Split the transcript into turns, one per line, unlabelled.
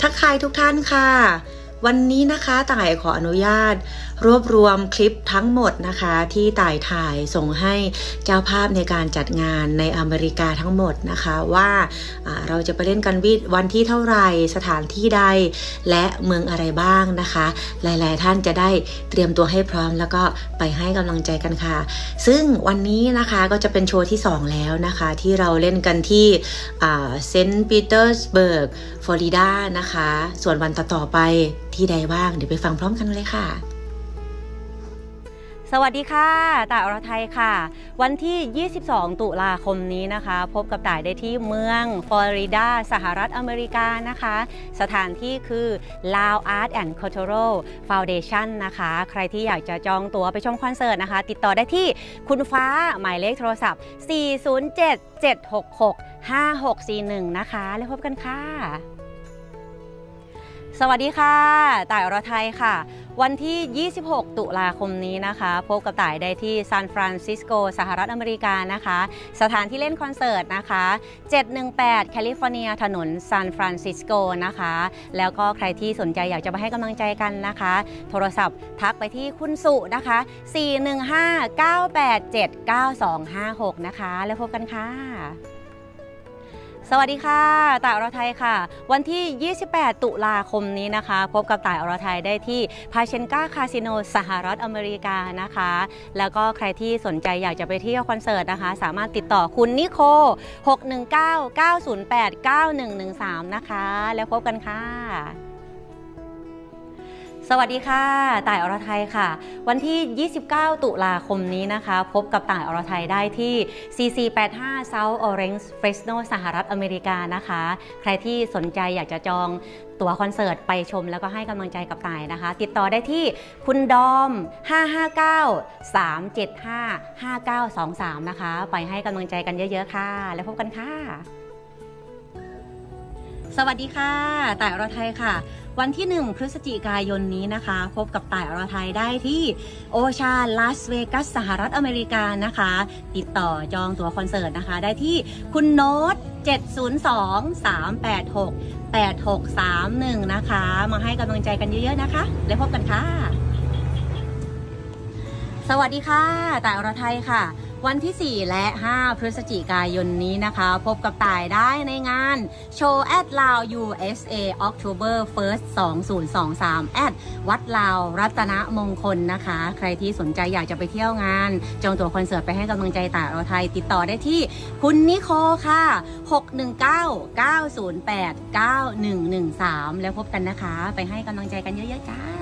ทักทายทุกท่านค่ะ วันนี้นะคะต่ายขออนุญาต รวบรวมคลิปทั้งหมดนะคะ ที่ต่ายถ่ายส่งให้เจ้าภาพในการจัดงานในอเมริกาทั้งหมดนะคะว่าเราจะไปเล่นกันวิวันที่เท่าไหร่สถานที่ใด และเมืองอะไรบ้างนะคะ หลายๆ ท่านจะได้เตรียมตัวให้พร้อม แล้วก็ไปให้กำลังใจกันค่ะ ซึ่งวันนี้นะคะก็จะเป็นโชว์ที่ 2 แล้วนะคะ ที่เราเล่นกันที่เซนต์ปีเตอร์สเบิร์กฟลอริดานะคะ ส่วนวันต่อๆไปที่ใดบ้าง เดี๋ยวไปฟังพร้อมกันเลยค่ะ
สวัสดีค่ะ ต่ายอรทัยค่ะ วันที่ 22 ตุลาคมนี้นะคะ พบกับต่ายได้ที่เมืองฟลอริดา สหรัฐอเมริกานะคะ สถานที่คือ Lao Art and Cultural Foundation นะคะ ใครที่อยากจะจองตั๋วไปชมคอนเสิร์ตนะคะ ติดต่อได้ที่คุณฟ้าหมายเลขโทรศัพท์ 407 766 5641 นะคะ แล้วพบกันค่ะ สวัสดีค่ะ ต่ายอรทัยค่ะ วันที่ 26 ตุลาคมนี้นะคะ พบกับต่ายได้ที่ซานฟรานซิสโก สหรัฐอเมริกานะคะ สถานที่เล่นคอนเสิร์ตนะคะ 718 แคลิฟอร์เนีย ถนนซานฟรานซิสโกนะคะ แล้วก็ใครที่สนใจอยากจะมาให้กำลังใจกันนะคะ โทรศัพท์ทักไปที่คุณสุนะคะ 415-987-9256 นะคะ แล้วพบกันค่ะ สวัสดีค่ะ ต่ายอรไทยค่ะ วันที่ 28 ตุลาคมนี้นะคะ พบกับต่ายอรไทยได้ที่พาเชนกาคาสิโนสหรัฐอเมริกานะคะ แล้วก็ใครที่สนใจอยากจะไปเที่ยวคอนเสิร์ตนะคะ สามารถติดต่อคุณนิโค 619-908-9113 นะคะ แล้วพบกันค่ะ สวัสดีค่ะ ต่ายอรไทยค่ะ วันที่ 29 ตุลาคมนี้นะคะ พบกับต่ายอรไทยได้ที่ CC85 South Orange Fresno สหรัฐอเมริกานะคะ ใครที่สนใจอยากจะจองตั๋วคอนเสิร์ตไปชมแล้วก็ให้กำลังใจกับต่ายนะคะ ติดต่อได้ที่คุณดอม 559 375 5923 นะคะ ไปให้กำลังใจกันเยอะๆค่ะ แล้วพบกันค่ะ สวัสดีค่ะ ต่ายอรไทยค่ะ วันที่ 1 พฤศจิกายนนี้นะคะ พบกับต่ายอรไทยได้ที่โอชาลาสเวกัสสหรัฐอเมริกานะคะ ติดต่อจองตั๋วคอนเสิร์ตนะคะ ได้ที่คุณโน้ต 702 386 8631 นะคะ มาให้กำลังใจกันเยอะๆนะคะ แล้วพบกันค่ะ สวัสดีค่ะต่ายอรไทยค่ะ วันที่ 4 และ 5 พฤศจิกายนนี้นะคะ พบกับต่ายได้ในงานโชว์ at ลาว USA October 1st 2023 at วัดลาวรัตนมงคลนะคะ ใครที่สนใจอยากจะไปเที่ยวงาน จองตั๋วคอนเสิร์ตไปให้กำลังใจต่าย อรทัย ติดต่อได้ที่คุณนิโคค่ะ 619 908 9113 แล้วพบกันนะคะ ไปให้กำลังใจกันเยอะๆจ้า